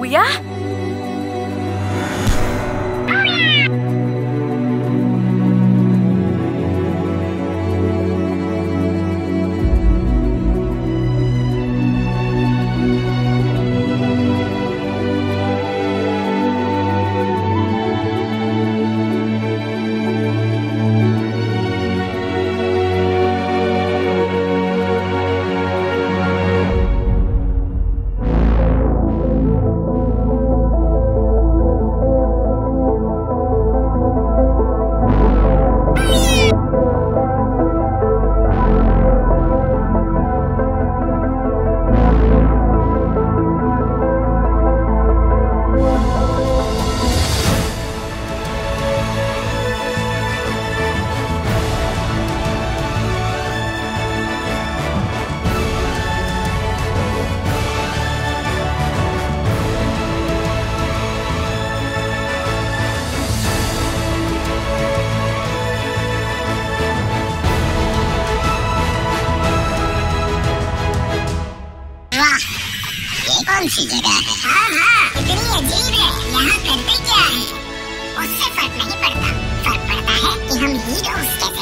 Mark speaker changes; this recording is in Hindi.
Speaker 1: Kuya? अच्छी जगह है?
Speaker 2: हाँ हाँ इतनी अजीब है। यहाँ करते क्या है? उससे फ़र्क नहीं पड़ता। फ़र्क पड़ता है कि हम हीरो उसके